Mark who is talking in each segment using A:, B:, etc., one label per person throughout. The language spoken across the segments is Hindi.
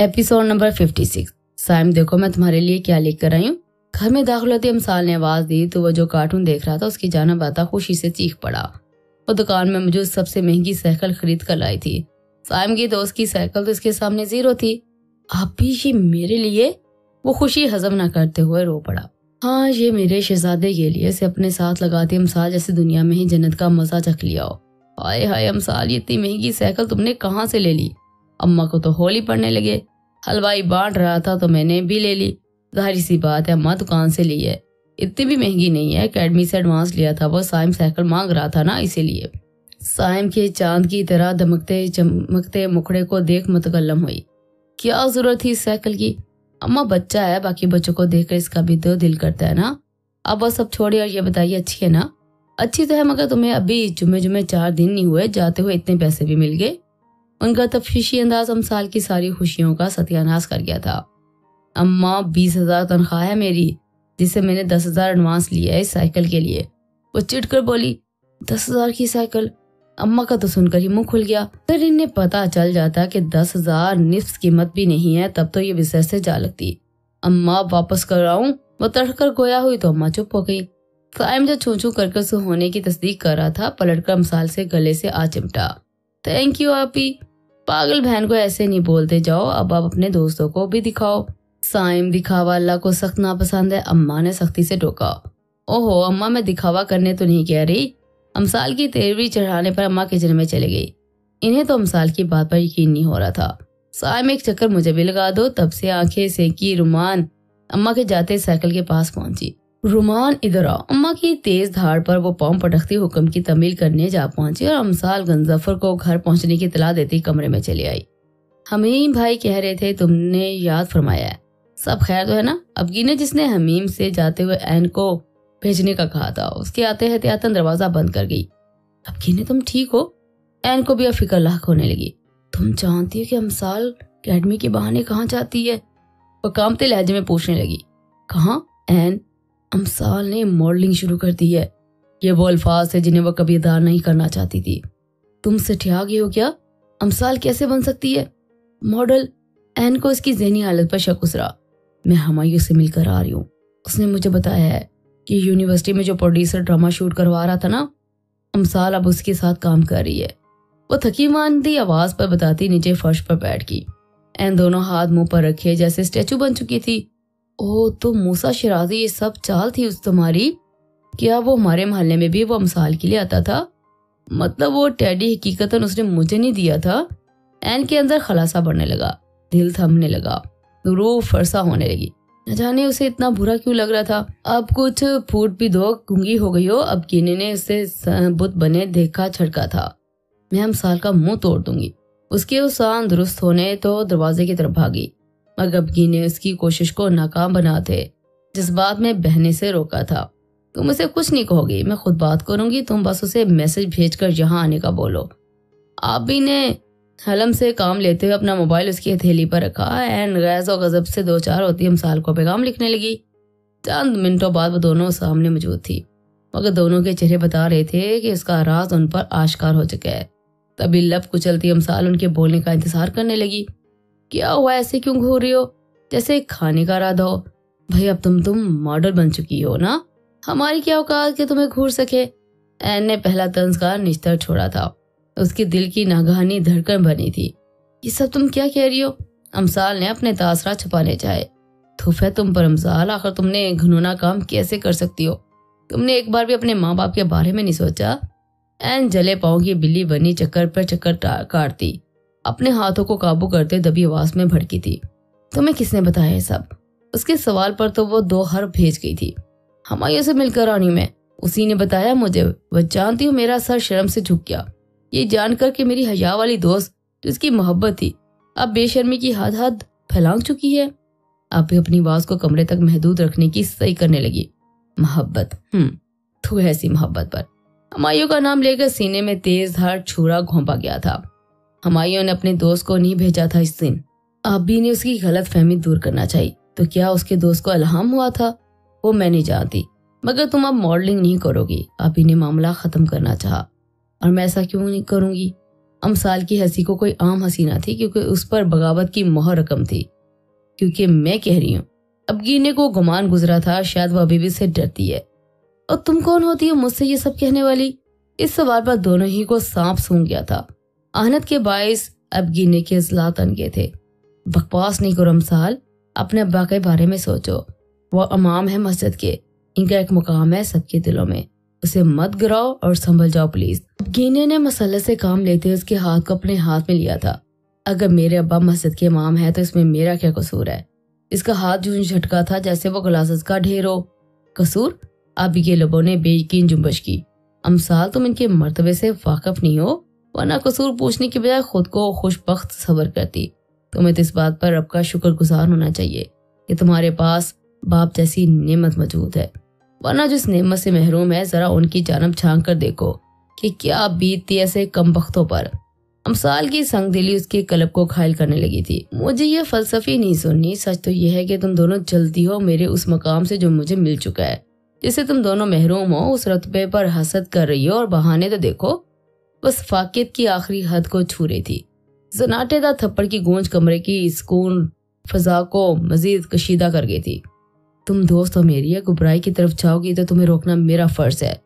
A: एपिसोड नंबर फिफ्टी सिक्स साइम देखो मैं तुम्हारे लिए क्या लेकर आई हूँ। घर में दाखिल होते साल ने आवाज़ दी तो वो जो कार्टून देख रहा था, उसकी जानब आता खुशी से चीख पड़ा। वो दुकान में मुझे सबसे महँगी साइकिल खरीद कर लाई थी। साइम की दोस्त की साइकिल तो इसके सामने ज़ीरो थी। आप भी ये मेरे लिए? वो खुशी हजम न करते हुए रो पड़ा। हाँ ये मेरे शहजादे के लिए से अपने साथ लगाती अमसाल जैसे दुनिया में ही जन्नत का मज़ा चख लिया हो। हाय हाय अमसाल इतनी महँगी साइकिल तुमने कहाँ से ले ली? अम्मा को तो होली पड़ने लगे। हलवाई बांट रहा था तो मैंने भी ले ली। ज़ाहिर सी बात है अम्मा दुकान से ली है। इतनी भी महँगी नहीं है अकेडमी से एडवांस लिया था, वो साइम साइकिल मांग रहा था ना इसीलिए। साइम के चाँद की तरह दमकते चमकते मुखड़े को देख मतकलम हुई। क्या ज़रूरत थी इस साइकिल की? अम्मा बच्चा है, बाकी बच्चों को देखकर इसका भी तो दिल करता है ना। अब वो सब छोड़िए और ये बताइए, अच्छी है ना? अच्छी तो है, मगर तुम्हें अभी जुम्मे जुम्मे चार दिन नहीं हुए, जाते हुए इतने पैसे भी मिल गए। उनका तफशीशी अंदाज हम साल की सारी खुशियों का सत्यानाश कर गया था। अम्मा, बीस हज़ार तनख्वाह है मेरी, जिसे मैंने दस हज़ार एडवांस लिया है इस साइकिल के लिए। वो चिट कर बोली, दस हज़ार की साइकिल? अम्मा का तो सुनकर ही मुँह खुल गया। फिर इन्हें पता चल जाता कि दस हज़ार निफ्स कीमत भी नहीं है, तब तो ये विषय से जा लगती। अम्मा, वापस कर हूँ वो तड़कर कर गोया हुई तो अम्मा चुप हो गई। कायम जो छू छू कर कर होने की तस्दीक कर रहा था पलट कर मसाल से गले से आ चिमटा। थैंक यू आपी। पागल बहन को ऐसे नहीं बोलते जाओ, अब आप अपने दोस्तों को भी दिखाओ। साइम दिखावा अल्लाह को सख्त नापसंद है, अम्मा ने सख्ती से टोका। ओहो, अम्मा मैं दिखावा करने तो नहीं कह रही। अमसाल की तेरवी चढ़ाने पर अम्मा किचन में चले गई इन्हें तो अमसाल की बात पर यकीन नहीं हो रहा था। साइम, एक चक्कर मुझे भी लगा दो, तब से आँखें सेकी रुमान अम्मा के जाते साइकिल के पास पहुँची। रुमान इधर आओ। अम्मा की तेज धार पर वो पाँव पटकती हुक्म की तमील करने जा पहुँची और अमसाल गंजफर को घर पहुँचने की तला देती कमरे में चली आई। हमीम भाई कह रहे थे, तुमने याद फरमाया सब खैर तो है ना? अबगी ने जिसने हमीम से जाते हुए एन को भेजने का कहा था, उसके आते एहतियातन दरवाज़ा बंद कर गई। अबगी ने तुम ठीक हो? एन को भी अब फ़िक्र लाख होने लगी। तुम जानती हो कि अमसाल अकेडमी के बहाने कहाँ जाती है? वो कामते लहजे में पूछने लगी। कहा? एन अमसाल ने मॉडलिंग शुरू कर दी है। ये वो अल्फाज थे जिन्हें वह कभी अदा नहीं करना चाहती थी। तुम सठिया गई हो क्या? अमसाल कैसे बन सकती है? मॉडल, एन को इसकी जहनी हालत पर शक उसरा। मैं हमायूं से मिलकर आ रही हूँ। उसने मुझे बताया है कि यूनिवर्सिटी में जो प्रोड्यूसर ड्रामा शूट करवा रहा था ना, अमसाल अब उसके साथ काम कर रही है। वो थकी मानती आवाज़ पर बताती नीचे फर्श पर बैठ गई। एन दोनों हाथ मुँह पर रखे जैसे स्टेचू बन चुकी थी। ओ तो मूसा शराजी ये सब चाल थी उस तुम्हारी? क्या वो हमारे मोहल्ले में भी वो अमसाल के लिए आता था? मतलब वो टैडी हकीकतन उसने मुझे नहीं दिया था? एन के अंदर खलासा बढ़ने लगा, दिल थमने लगा, रूह फरसा होने लगी। न जाने उसे इतना बुरा क्यों लग रहा था? अब कुछ फूट भी दो गुंगी हो गई हो, अब कीने ने उसे बुत बने देखा छड़का था। मैं हम साल का मुँह तोड़ दूँगी। उसके उस दुरुस्त होने तो दरवाजे की तरफ़ भागी। मगबगी ने उसकी कोशिश को नाकाम बनाते जज्बात में बहने से रोका था, तुम उसे कुछ नहीं कहोगी, मैं खुद बात करूँगी, तुम बस उसे मैसेज भेजकर यहाँ आने का बोलो। भी ने हलम से काम लेते हुए अपना मोबाइल उसकी हथेली पर रखा एंड गैस और गजब से दो चार होती हम साल को पैगाम लिखने लगी। चंद मिनटों बाद वो दोनों सामने मौजूद थी, मगर दोनों के चेहरे बता रहे थे कि उसका राज उन पर आश्कार हो चुका है। तभी लब कुचलती अमसाल उनके बोलने का इंतज़ार करने लगी। क्या हुआ ऐसे क्यों घूर रही हो? जैसे खाने का इरादा हो। भाई, अब तुम तुम मॉडल बन चुकी हो ना? हमारी क्या औकात कि तुम्हें घूर सके? एन ने पहला तंज का निस्तर छोड़ा था। उसके दिल की नागहानी धड़कन बनी थी। ये सब तुम क्या कह रही हो? अमसाल ने अपने तासरा छुपाने चाहे थुफ है तुम पर अमसाल, आखिर तुमने घनोना काम कैसे कर सकती हो? तुमने एक बार भी अपने माँ बाप के बारे में नहीं सोचा? एन जले पाओ की बिल्ली बनी चक्कर पर चक्कर काटती। अपने हाथों को काबू करते दबी आवाज़ में भड़की थी। तुम्हें किसने बताया सब? उसके सवाल पर तो वो दो हर भेज गई थी। हमारे से मिलकर आनी मैं, उसी ने बताया मुझे, वह जानती हूँ मेरा सर शर्म से झुक गया। ये जानकर कि मेरी हया वाली दोस्त जिसकी मोहब्बत थी। अब बेशर्मी की हद हद फैलांग चुकी है। अब भी अपनी आवाज़ को कमरे तक महदूद रखने की सही करने लगी। मोहब्बत हम्म थू ऐसी मोहब्बत पर। हमायूं का नाम लेकर सीने में तेज धार छुरा घोंपा गया था। हमायूं ने अपने दोस्त को नहीं भेजा था इस दिन। आबी ने उसकी गलत फहमी दूर करना चाहिए। तो क्या उसके दोस्त को अलहाम हुआ था? वो मैं नहीं जानती। मगर तुम अब मॉडलिंग नहीं करोगी। आबी ने मामला खत्म करना चाहा। और मैं ऐसा क्यों नहीं करूँगी? अमसाल की हँसी को कोई आम हँसी ना थी, क्योंकि उस पर बगावत की मोहर रकम थी। क्योंकि मैं कह रही हूँ, अब गिरने को गुमान गुजरा था, शायद वह अभी भी से डरती है। और तुम कौन होती हो मुझसे ये सब कहने वाली? इस सवाल पर दोनों ही को सांप सूंघ गया था। आहनत के बायस अब गिरने के असलात गए थे। बकवास नहीं करो अमसाल, अपने अब्बा के बारे में सोचो। वो अमाम है मस्जिद के, इनका एक मुकाम है सबके दिलों में। उसे मत गिराओ और संभल जाओ प्लीज़ गिने ने मसले से काम लेते उसके हाथ को अपने हाथ में लिया था। अगर मेरे अब्बा मस्जिद के इमाम है तो इसमें मेरा क्या कसूर है? इसका हाथ जूं झटका था जैसे वो ग्लासेस का ढेर हो। कसूर? अब के लोगों ने बेयकीन जुम्बश की। अमसाल, तुम इनके मरतबे से वाकफ नहीं हो। वरना कसूर पूछने के बजाय खुद को खुशबख्त सबर करती। तुम्हें तो इस बात पर रब का शुक्र गुजार होना चाहिए कि तुम्हारे पास बाप जैसी नेमत मौजूद है। वरना जिस नेमत से महरूम है, जरा उनकी जानब झाँक कर देखो कि क्या बीतती ऐसे कम वक्तों पर। अमसाल की संग दिली उसके कलब को घायल करने लगी थी। मुझे ये फलसफी नहीं सुननी, सच तो यह है कि तुम दोनों जल्दी हो, मेरे उस मकाम से जो मुझे मिल चुका है। जिसे तुम दोनों महरूम हो, उस रतबे पर हसद कर रही हो और बहाने तो देखो बस फाकियत की आखिरी हद को छू रही थी जनाटेदार थप्पड़ की गूंज कमरे की सुकून, फजा को मजीद कशीदा कर गई थी। तुम दोस्त हो मेरी है गुबराई की तरफ़ जाओगी तो तुम्हें रोकना मेरा फ़र्ज़ है।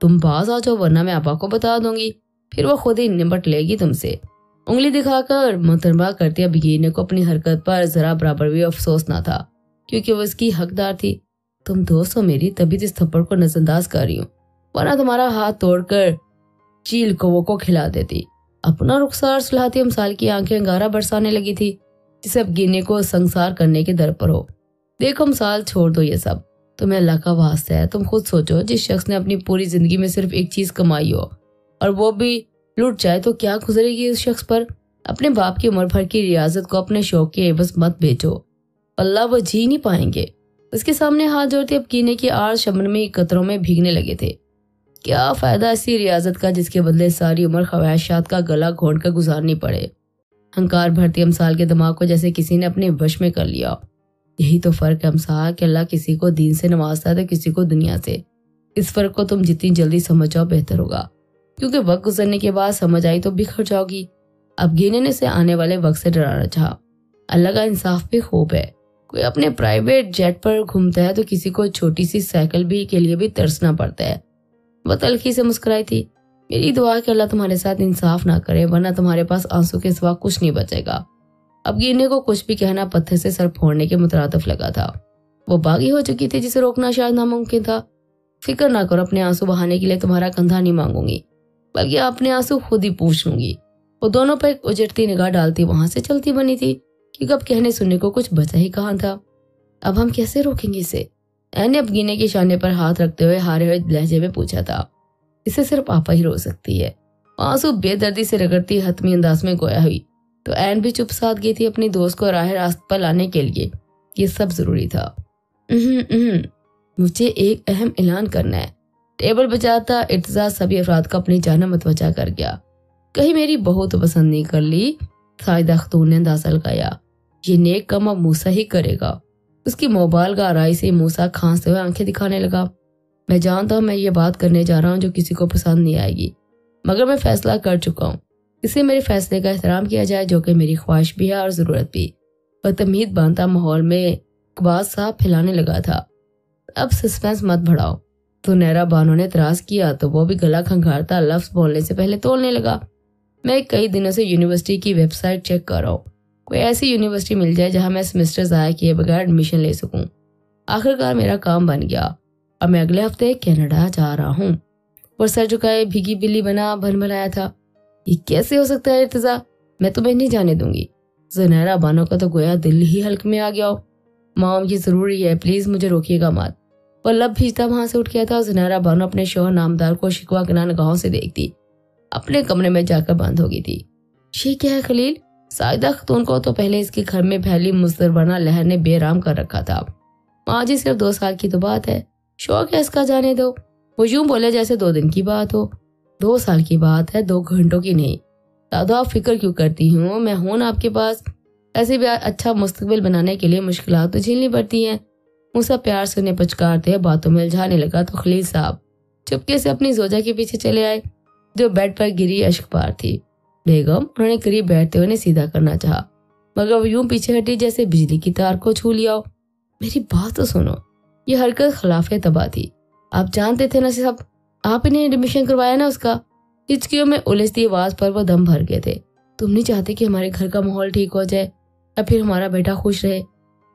A: तुम बाज आ जाओ, वरना मैं आपा को बता दूँगी। फिर वो खुद ही निपट लेगी तुमसे। उंगली दिखाकर मुतरबा करते, अब ने को अपनी हरकत पर जरा बराबर भी अफसोस ना था, क्योंकि वो इसकी हकदार थी। तुम दोस्त हो मेरी, तभी तो इस थप्पड़ को नजरअंदाज कर रही हूँ, वरना तुम्हारा हाथ तोड़कर चील कौ को खिला देती। अपना रुखसार सुलहाती हमसाल की आँखें अंगारा बरसाने लगी थी, जिसे अब गिने को संसार करने के दर पर हो। देखो मिसाल छोड़ दो ये सब। तुम्हें अल्लाह का वास्ता है। तुम खुद सोचो, जिस शख्स ने अपनी पूरी ज़िंदगी में सिर्फ़ एक चीज़ कमाई हो, और वो भी लुट जाए तो क्या गुजरेगी उस शख्स पर? अपने बाप की उम्र भर की रियाजत को अपने शौक के एवज मत बेचो अल्लाह वो जी नहीं पाएँगे। उसके सामने हाथ जोड़ते अब कीने की आड़ शमन में कतरों में भीगने लगे थे। क्या फ़ायदा ऐसी रियाजत का जिसके बदले सारी उम्र ख्वाहिशात का गला घोट कर गुजारनी पड़े? हंकार भरती अमसाल के दिमाग को जैसे किसी ने अपने वश में कर लिया। यही तो फ़र्क है हमसा कि अल्लाह किसी को दीन से नवाजता है तो किसी को दुनिया से। इस फ़र्क को तुम जितनी जल्दी समझ जाओ, बेहतर होगा। क्योंकि वक्त गुजरने के बाद समझ आई तो बिखर जाओगी। अब गिने से आने वाले वक्त से डराना चाह। अल्लाह का इंसाफ भी खूब है। कोई अपने प्राइवेट जेट पर घूमता है तो किसी को छोटी सी साइकिल भी के लिए भी तरसना पड़ता है। वह तलखी से मुस्कुराई थी। मेरी दुआ कि अल्लाह तुम्हारे साथ इंसाफ ना करे, वरना तुम्हारे पास आँसू के सिवा कुछ नहीं बचेगा। अब गिरने को कुछ भी कहना पत्थर से सर फोड़ने के मुतरतफ लगा था। वो बागी हो चुकी थी, जिसे रोकना शायद नामुमकिन था। फ़िक्र ना करो, अपने आँसू बहाने के लिए तुम्हारा कंधा नहीं मांगूँगी, बल्कि अपने आँसू खुद ही पूछ लूँगी। वो दोनों पर एक उजड़ती निगाह डालती, वहाँ से चलती बनी थी, कि कब कहने सुनने को कुछ बचा ही कहा था। अब हम कैसे रोकेंगे इसे? ऐने अब गिने के शाने पर हाथ रखते हुए हारे हुए लहजे में पूछा था, इसे सिर्फ़ आपा ही रो सकती है? आँसू बेदर्दी से रगड़ती हतमी अंदाज में गोया हुई। तो एन भी चुप साथ गई थी अपनी दोस्त को राह रास्त पर लाने के लिए। ये सब ज़रूरी था। मुझे एक अहम ऐलान करना है। टेबल बजाता इर्तजा सभी अफराद का अपनी जाना मतवजा कर गया। कहीं मेरी बहुत पसंद नहीं कर ली? साइदा खतून ने अंदाज़ा लगाया। ये नेक कम अब मूसा ही करेगा। उसकी मोबाइल का आरई से मूसा खांसते हुए आँखें दिखाने लगा। मैं जानता हूँ मैं ये बात करने जा रहा हूँ जो किसी को पसंद नहीं आएगी, मगर मैं फैसला कर चुका हूँ। इसे मेरे फैसले का एहतराम किया जाए, जो कि मेरी ख्वाहिश भी है और ज़रूरत भी। वह तमीद बांधता माहौल में कबाज साहब फैलाने लगा था। अब सस्पेंस मत बढ़ाओ। तो नैरा बानो ने तराज किया तो वो भी गला खंगारता लफ्ज बोलने से पहले तोड़ने लगा। मैं कई दिनों से यूनिवर्सिटी की वेबसाइट चेक कर रहा हूँ। कोई ऐसी यूनिवर्सिटी मिल जाए जहाँ मैं सेमेस्टर ज़ाया किए बगैर एडमिशन ले सकूँ। आखिरकार मेरा काम बन गया। और मैं अगले हफ़्ते कनाडा जा रहा हूँ। और सर झुकाए भीगी बिल्ली बना भन भनाया था। ये कैसे हो सकता है इर्तजा? मैं तुम्हें नहीं जाने दूँगी। जुनैरा बानो का तो गोया दिल ही हल्क में आ गया हो। माम ये ज़रूरी है प्लीज़ मुझे रोकिएगा मत। वह लब भीजता वहाँ से उठ गया था जुनैरा बानो अपने शोहर नामदार को शिकवा गना गाँव से देखती। अपने कमरे में जाकर बंद हो गई थी। ये क्या है खलील? साइदा खतून को तो पहले इसके घर में फैली मुस्तरबना लहर ने बेराम कर रखा था। माँ जी, सिर्फ़ दो साल की तो बात है। शौक है इसका जाने दो। वो यूँ बोले जैसे दो दिन की बात हो। दो साल की बात है, दो घंटों की नहीं। दादा, आप फ़िक्र क्यों करती हूँ? मैं हूँ ना आपके पास। ऐसे भी अच्छा मुस्तकबिल बनाने के लिए मुश्किल तो झेलनी पड़ती हैं। मूसा प्यार से उन्हें पचकारते बातों में उलझाने लगा तो खलील साहब चुपके से अपनी जोजा के पीछे चले आए, जो बेड पर गिरी अश्कपार थी। बेगम उन्होंने करीब बैठते हुए सीधा करना चाहा, मगर वो यूँ पीछे हटी जैसे बिजली की तार को छू लिया। हो मेरी बात तो सुनो, ये हरकत खिलाफ तबाह थी। आप जानते थे ना सब आप इन्हें एडमिशन करवाया ना उसका? हिचकियों में उलझती आवाज़ पर वो दम भर गए थे। तुम नहीं चाहते कि हमारे घर का माहौल ठीक हो जाए, या फिर हमारा बेटा खुश रहे,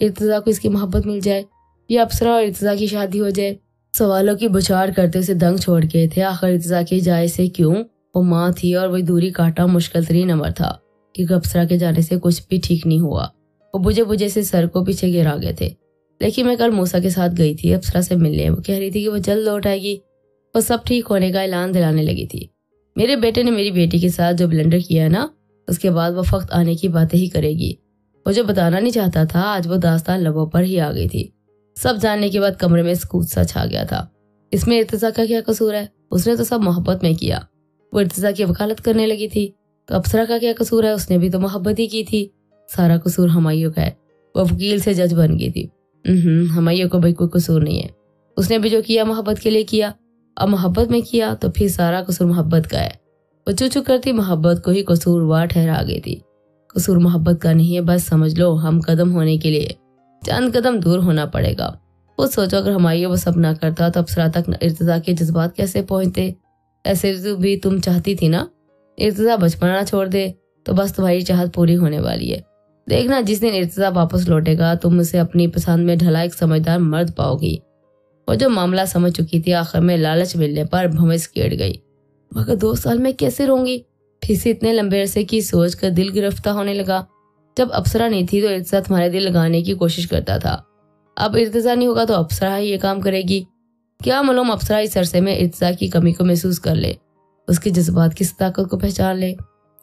A: इर्तजा को इसकी मोहब्बत मिल जाए, या अप्सरा और इर्तजा की शादी हो जाए? सवालों की बुछार करते उसे दंग छोड़ गए थे, आखिर इर्तजा की जाए से क्यों? वो माँ थी और वही दूरी काटा मुश्किल तरीन अमर था कि अप्सरा के जाने से कुछ भी ठीक नहीं हुआ। वो बुझे बुझे से सर को पीछे गिरा गए थे। लेकिन मैं कल मूसा के साथ गई थी, अप्सरा से मिलने। वो कह रही थी कि वो जल्द लौट आएगी। वो सब ठीक होने का ऐलान दिलाने लगी थी। मेरे बेटे ने मेरी बेटी के साथ जो ब्लेंडर किया है ना, उसके बाद वो फक्त आने की बातें ही करेगी। वो जो बताना नहीं चाहता था, आज वो दास्तान लबों पर ही आ गई थी। सब जानने के बाद कमरे में स्कूत सा छा गया था। इसमें इर्तजा का क्या कसूर है? उसने तो सब मोहब्बत में किया। वो इर्तजा की वकालत करने लगी थी। तो अप्सरा का क्या कसूर है? उसने भी तो मोहब्बत ही की थी। सारा कसूर हमायूं का है। वो वकील से जज बन गई थी। हमायूं को भाई कोई कसूर नहीं है। उसने भी जो किया, मोहब्बत के लिए किया। अब मोहब्बत में किया तो फिर सारा कसूर मोहब्बत का है। वो चू चू करती, मोहब्बत को ही कसूर कसूरवार ठहरा गई थी। कसूर मोहब्बत का नहीं है, बस समझ लो, हम कदम होने के लिए। चंद कदम दूर होना पड़ेगा। वो सोचो, अगर हमारी वो सब सपना करता तो अप्सरा तक इर्तजा के जज्बात कैसे पहुँचते? ऐसे भी तुम चाहती थी ना? इर्तजा बचपना छोड़ दे तो बस तुम्हारी चाहत पूरी होने वाली है। देखना, जिस दिन इर्तजा वापस लौटेगा, तुम उसे अपनी पसंद में ढला एक समझदार मर्द पाओगी। वो जो मामला समझ चुकी थी, आखिर में लालच मिलने पर भमस केड़ गई। मगर दो साल में कैसे रहूँगी फिर से इतने लंबे अरसे की सोच कर दिल गिरफ़्तार होने लगा। जब अप्सरा नहीं थी तो इर्तजा तुम्हारे दिल लगाने की कोशिश करता था। अब इर्तजा नहीं होगा तो अप्सरा ही ये काम करेगी। क्या मालूम अप्सरा इस अरसे में इर्तजा की कमी को महसूस कर ले, उसके जज्बात की ताकत को पहचान ले।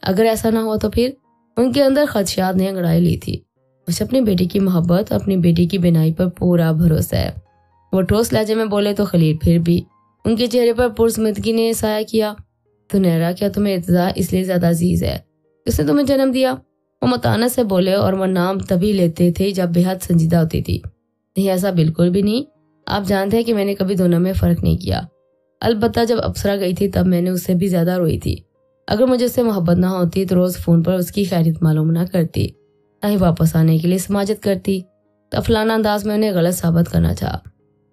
A: अगर ऐसा ना हुआ तो फिर उनके अंदर खदशात ने अंगड़ाई ली थी। मुझे अपनी बेटी की मोहब्बत अपनी बेटी की बिनाई पर पूरा भरोसा है। वो ठोस लहजे में बोले तो खलील फिर भी उनके चेहरे पर पुरस्मदगी ने साया किया तो नहरा, क्या तुम्हें इर्तजा इसलिए ज़्यादा अज़ीज़ है? उसने तुम्हें जन्म दिया? वो मताना से बोले और वो नाम तभी लेते थे जब बेहद संजीदा होती थी। नहीं, ऐसा बिल्कुल भी नहीं। आप जानते हैं कि मैंने कभी दोनों में फ़र्क नहीं किया। अलबत्ता जब अप्सरा गई थी, तब मैंने उससे भी ज़्यादा रोई थी। अगर मुझे उससे मोहब्बत ना होती तो रोज फ़ोन पर उसकी खैरियत मालूम ना करती, ना ही वापस आने के लिए समाजत करती। तो फलाना अंदाज में उन्हें गलत साबित करना चाहा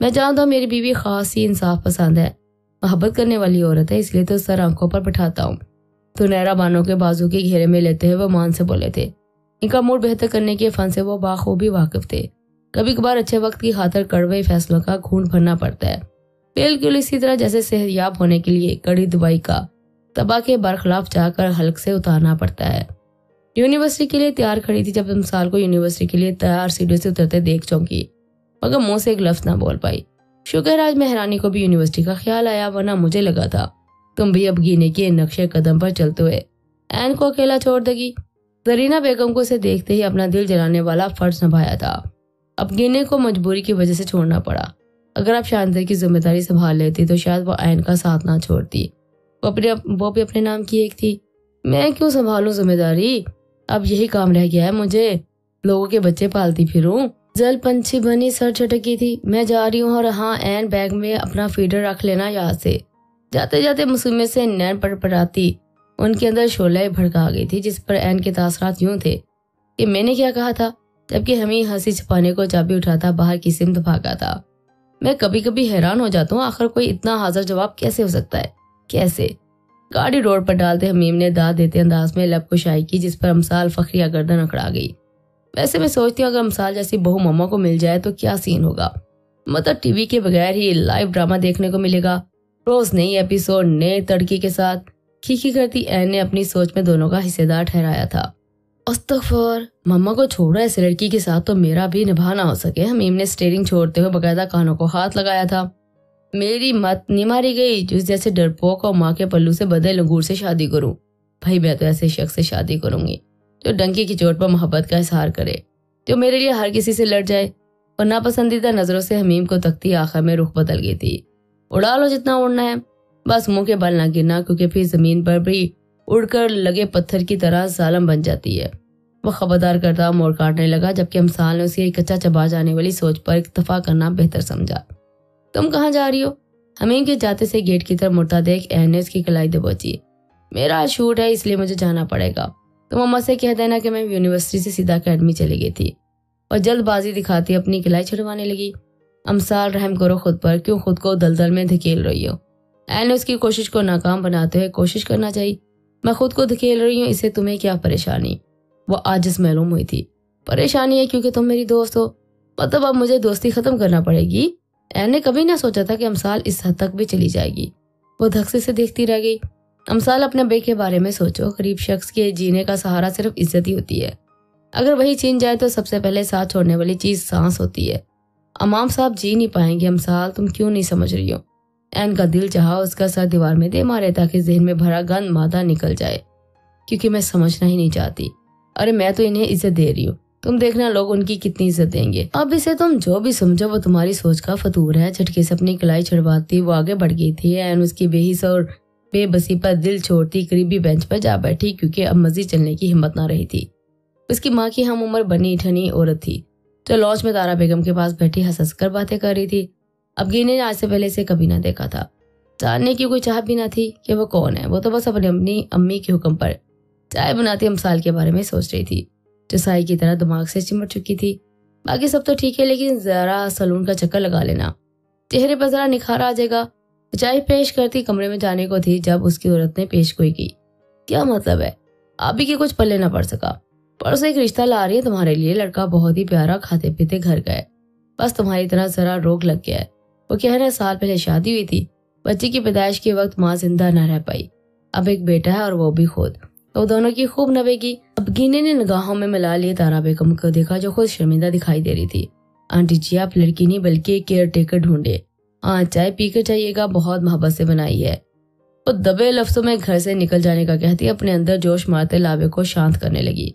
A: मैं जानता हूँ मेरी बीवी खास ही इंसाफ पसंद है। मोहब्बत करने वाली औरत है, इसलिए तो सर आँखों पर बैठाता हूँ। तो नहरा बानों के बाजू के घेरे में लेते हुए वो मान से बोले थे, इनका मूड बेहतर करने के फन से वो बाखूबी वाकिफ थे। कभी कभार अच्छे वक्त की खातर कड़वे फैसलों का खून भरना पड़ता है। बिल्कुल इसी तरह जैसे सेहतयाब होने के लिए कड़ी दवाई का तबाह के बरखलाफ जाकर हल्क से उतारना पड़ता है। यूनिवर्सिटी के लिए तैयार खड़ी थी जब तुम साल को यूनिवर्सिटी के लिए तैयार सीढ़ी से उतरते देख चौंकी, मगर मुँह से एक लफ्ज ना बोल पाई। शुक्र आज मेहरानी को भी यूनिवर्सिटी का ख्याल आया, वरना मुझे लगा था, तुम भी अब गिने के नक्शे कदम पर चलते हुए एन को अकेला छोड़ देगी। जरीना बेगम को उसे देखते ही अपना दिल जलाने वाला फ़र्ज़ निभाया था। अब गिने को मजबूरी की वजह से छोड़ना पड़ा। अगर आप शांति की ज़िम्मेदारी संभाल लेती तो शायद वो एन का साथ ना छोड़ती। वो अपने वो भी अपने नाम की एक थी। मैं क्यों संभालू ज़िम्मेदारी? अब यही काम रह गया है मुझे। लोगों के बच्चे पालती फिरूं। जल पंछी बनी, सर छटकी थी। मैं जा रही हूँ और हाँ एन बैग में अपना फीडर रख लेना यहाँ से। जाते जाते मुसमे से नैन पड़पड़ाती। उनके अंदर शोला भड़का गई थी, जिस पर एन के तासरात यूँ थे कि मैंने क्या कहा था? जबकि हमें हँसी छुपाने को चाबी उठाता, बाहर की सिमत भागा था मैं कभी कभी हैरान हो जाता हूँ, आखिर कोई इतना हाजिर जवाब कैसे हो सकता है? कैसे? गाड़ी रोड पर डालते हमीम ने दाद देते अंदाज में लब कुशाई की, जिस पर अमसाल फखरिया गर्दन अकड़ा गई। वैसे मैं सोचती हूँ, अगर अमसाल जैसी बहू मम्मा को मिल जाए तो क्या सीन होगा? मतलब टीवी के बगैर ही लाइव ड्रामा देखने को मिलेगा। रोज नई एपिसोड, नए तड़की के साथ। खीखी करती एन ने अपनी सोच में दोनों का हिस्सेदार ठहराया था। अस्तफर मम्मा को छोड़ा ऐसे लड़की के साथ तो मेरा भी निभा ना हो सके। हमीम ने स्टेरिंग छोड़ते हुए बकायदा कानों को हाथ लगाया था। मेरी मत नहीं मारी गई, जिस जैसे डरपोक और माँ के पल्लू से बदले लंगूर से शादी करूँ। भाई, मैं तो ऐसे शख्स से शादी करूँगी, जो डंकी की चोट पर मोहब्बत का इजहार करे, जो मेरे लिए हर किसी से लड़ जाए। और नापसंदीदा नज़रों से हमीम को तकती आखिर में रुख बदल गई थी। उड़ा लो जितना उड़ना है। बस मुँह के बल ना गिरना, क्योंकि फिर ज़मीन पर भी उड़कर लगे पत्थर की तरह जालम बन जाती है। वो खबरदार करता मोड़ काटने लगा, जबकि हमसाल ने उसे कच्चा चबा जाने वाली सोच पर इतफा करना बेहतर समझा। तुम कहाँ जा रही हो? हमीम के जाते से गेट की तरफ़ मुड़ता देख एहने उसकी कलाई दबोची। मेरा आज शूट है, इसलिए मुझे जाना पड़ेगा। तो मम्मा से कह देना कि मैं यूनिवर्सिटी से सीधा अकेडमी चली गई थी। और जल्दबाजी दिखाती अपनी कलाई छुड़वाने लगी। अमसाल रहम करो खुद पर, क्यों खुद को दलदल में धकेल रही हो? एन उसकी कोशिश को नाकाम बनाते हुए कोशिश करना चाहिए। मैं खुद को धकेल रही हूँ, इसे तुम्हें क्या परेशानी? वो आज इस मालूम हुई थी। परेशानी है क्योंकि तुम मेरी दोस्त हो। मतलब अब मुझे दोस्ती खत्म करना पड़ेगी। एन कभी ना सोचा था कि अमसाल इस हद तक भी चली जाएगी। वो धक्से से देखती रह गई। अमसाल अपने बे के बारे में सोचो। गरीब शख्स के जीने का सहारा सिर्फ़ इज़्ज़त ही होती है। अगर वही छीन जाए तो सबसे पहले साथ छोड़ने वाली चीज़ सांस होती है। अमाम साहब जी नहीं पाएँगे। अमसाल, तुम क्यों नहीं समझ रही हो? एन का दिल चाहा उसका सर दीवार में दे मारे ताकि जहन में भरा गंद मादा निकल जाए, क्योंकि मैं समझना ही नहीं चाहती। अरे मैं तो इन्हें इज़्ज़त दे रही हूँ। तुम देखना लोग उनकी कितनी इज़्ज़त देंगे। अब इसे तुम जो भी समझो, वो तुम्हारी सोच का फतूर है। झटके से अपनी कलाई चढ़वाती, वो आगे बढ़ गई थी। एन उसकी बेहिस और बेबसी पर दिल छोड़ती, करीबी बेंच पर जा बैठी, क्योंकि अब मजीद चलने की हिम्मत ना रही थी। उसकी माँ की हम उम्र बनी, ठनी औरत थी। जो लॉज में तारा बेगम के पास बैठी हंस कर बातें कर रही थी। अब गिने ने आज से पहले इसे कभी ना देखा था। जानने की कोई चाह भी ना थी कि वो कौन है। वो तो बस अपनी अपनी अम्मी के हुक्म पर चाय बनाती अमसाल के बारे में सोच रही थी, जो साई की तरह दिमाग से चिमट चुकी थी। बाकी सब तो ठीक है, लेकिन जरा सलून का चक्कर लगा लेना। चेहरे पर जरा निखार आ जाएगा। चाय पेश करती कमरे में जाने को थी, जब उसकी औरत ने पेश कोई की। क्या मतलब है? आप अभी के कुछ पल्ले ना पड़ सका। परसों एक रिश्ता ला रही है तुम्हारे लिए। लड़का बहुत ही प्यारा खाते पीते घर गए बस तुम्हारी तरह जरा रोग लग गया है। वो कह रहे साल पहले शादी हुई थी। बच्चे की पैदाइश के वक्त माँ ज़िंदा न रह पाई। अब एक बेटा है और वो भी खुद। तो दोनों की खूब नवेगी अब गिने ने निगाहों में मिला लिए तारा बेगम को देखा जो खुद शर्मिंदा दिखाई दे रही थी। आंटी जी, आप लड़की नहीं बल्कि एक केयर टेकर ढूंढे। हाँ चाय पी कर चाहिएगा बहुत मोहब्बत से बनाई है। वो दबे लफ्जों में घर से निकल जाने का कहती अपने अंदर जोश मारते लावे को शांत करने लगी।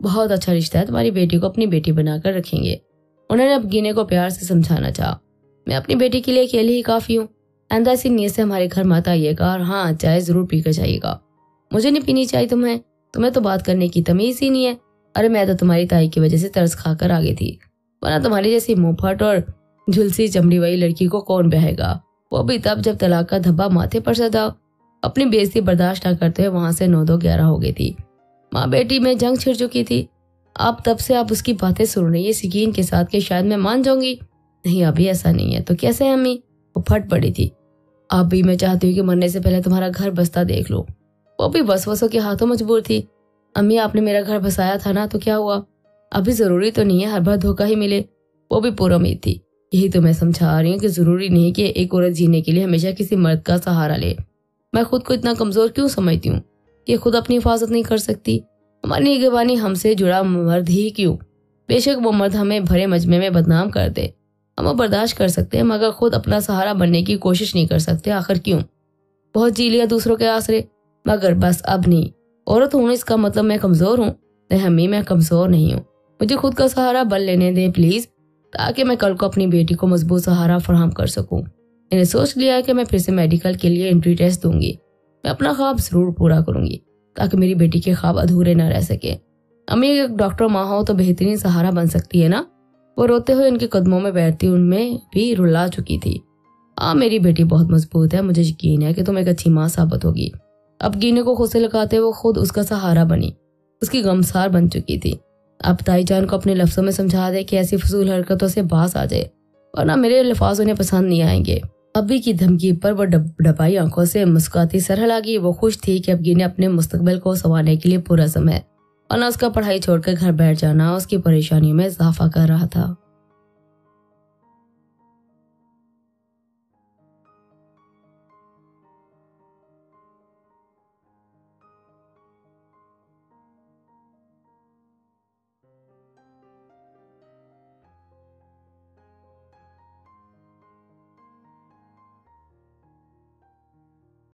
A: बहुत अच्छा रिश्ता है, तुम्हारी बेटी को अपनी बेटी बनाकर रखेंगे। उन्होंने अब गिने को प्यार से समझाना चाहा। मैं अपनी बेटी के लिए अकेले ही काफ़ी हूँ। आंदा सी नीयत से हमारे घर मत आइएगा और हाँ चाय ज़रूर पीकर जाइएगा। मुझे नहीं पीनी चाहिए तुम्हें। तुम्हें तो बात करने की तमीज ही नहीं है। अरे, मैं तो तुम्हारी ताई की वजह से तरस खाकर आ गई थी। वरना तुम्हारी जैसी मुंहफट और झुलसी चमड़ी वाली लड़की को कौन बहेगा? वो भी तब जब तलाक का धब्बा माथे पर सदा अपनी बेइज्जती बर्दाश्त न करते हुए वहाँ से नौ दो ग्यारह हो गई थी। माँ बेटी में जंग छिड़ चुकी थी। अब तब से आप उसकी बातें सुन रही है। सिकीन के साथ कि शायद मैं मान जाऊँगी। नहीं, अभी ऐसा नहीं है। तो कैसे है अम्मी? वो फट पड़ी थी। अब भी, मैं चाहती हूँ कि मरने से पहले तुम्हारा घर बसता देख लो। वो भी बस बसों के हाथों मजबूर थी। अम्मी, आपने मेरा घर बसाया था ना तो क्या हुआ? अभी ज़रूरी तो नहीं है, हर बार धोखा ही मिले। वो भी पूरा उम्मीद थी। यही तो मैं समझा रही हूँ कि ज़रूरी नहीं कि एक औरत जीने के लिए हमेशा किसी मर्द का सहारा ले। मैं खुद को इतना कमज़ोर क्यों समझती हूँ? कि खुद अपनी हिफाजत नहीं कर सकती। हमारी निगवानी हमसे जुड़ा मर्द ही क्यों? बेशक वो मर्द हमें भरे मजमे में बदनाम कर दे। हम वो बर्दाश्त कर सकते हैं, मगर खुद अपना सहारा बनने की कोशिश नहीं कर सकते, आखिर क्यों? बहुत जी लिया दूसरों के आसरे, मगर बस अब नहीं। औरत होने इसका मतलब मैं कमज़ोर हूँ, नहीं मैं कमज़ोर नहीं हूँ। मुझे खुद का सहारा बन लेने दें प्लीज़ ताकि मैं कल को अपनी बेटी को मज़बूत सहारा फराहम कर सकूँ। मैंने सोच लिया कि मैं फिर से मेडिकल के लिए एंट्री टेस्ट दूँगी। मैं अपना ख्वाब ज़रूर पूरा करूँगी, ताकि मेरी बेटी के ख्वाब अधूरे ना रह सके। अम्मी एक डॉक्टर माँ हो तो बेहतरीन सहारा बन सकती है ना? वो रोते हुए उनके कदमों में बैठती, उनमें भी रुला चुकी थी। हाँ मेरी बेटी बहुत मज़बूत है, मुझे यकीन है कि तुम एक अच्छी माँ साबित होगी। अब गीने को खुद लगाते वो खुद उसका सहारा बनी, उसकी गमसार बन चुकी थी। अब ताई जान को अपने लफ्जों में समझा दे कि ऐसी फजूल हरकतों से बास आ जाए, वरना मेरे लफाज उन्हें पसंद नहीं आएँगे। अभी की धमकी पर वो डबाई आँखों से मुस्कुराती सरह गई वो खुश थी कि अबगी ने अपने मुस्तकबिल को संवारने के लिए पूरा समय वरना उसका पढ़ाई छोड़कर घर बैठ जाना उसकी परेशानियों में इजाफा कर रहा था।